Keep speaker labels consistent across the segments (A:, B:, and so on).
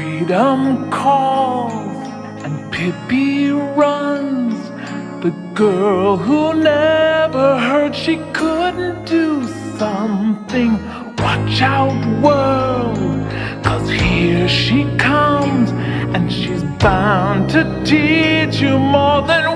A: Freedom calls and Pippi runs. The girl who never heard she couldn't do something. Watch out, world, cause here she comes, and she's bound to teach you more than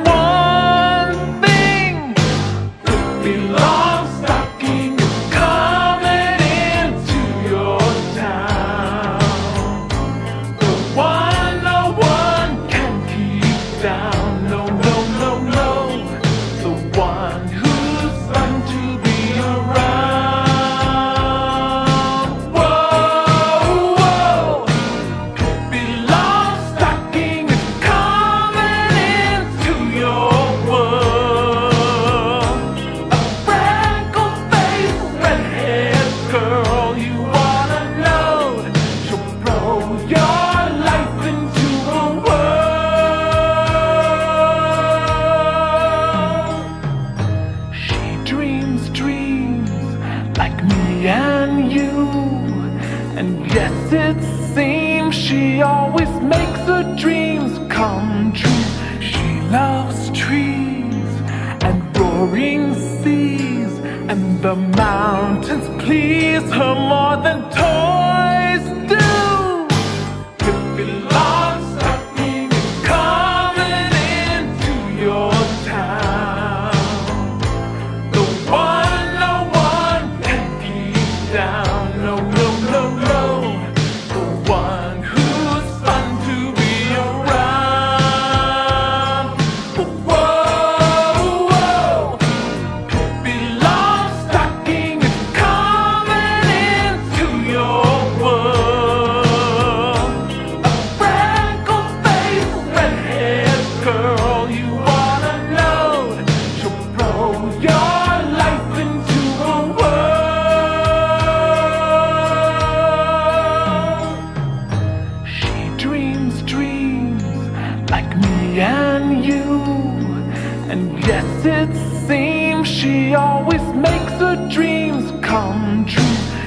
A: down. Like me and you. And yes, it seems she always makes her dreams come true. She loves trees and roaring seas, and the mountains please her more than it seems she always makes her dreams come true.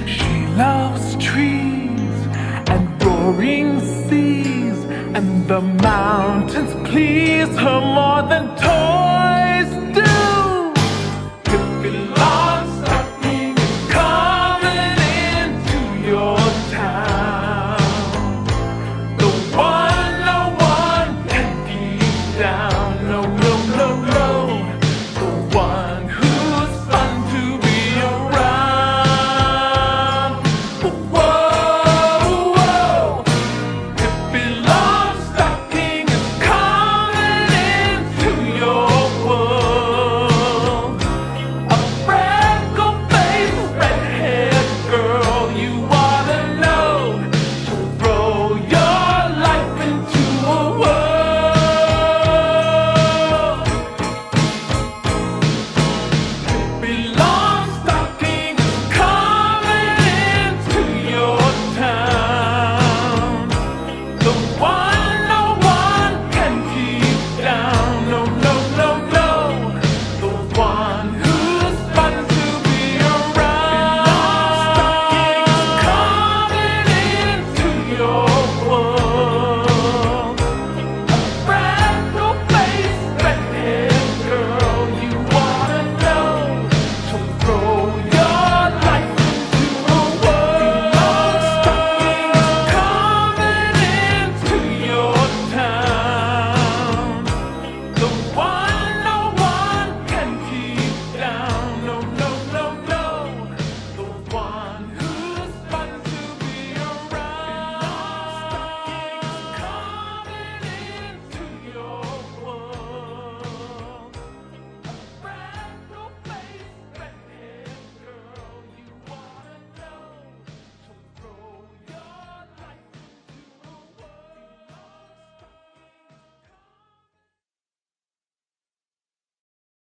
A: She loves trees and roaring seas, and the mountains please her more than toys do. Is coming into your town. The one one down.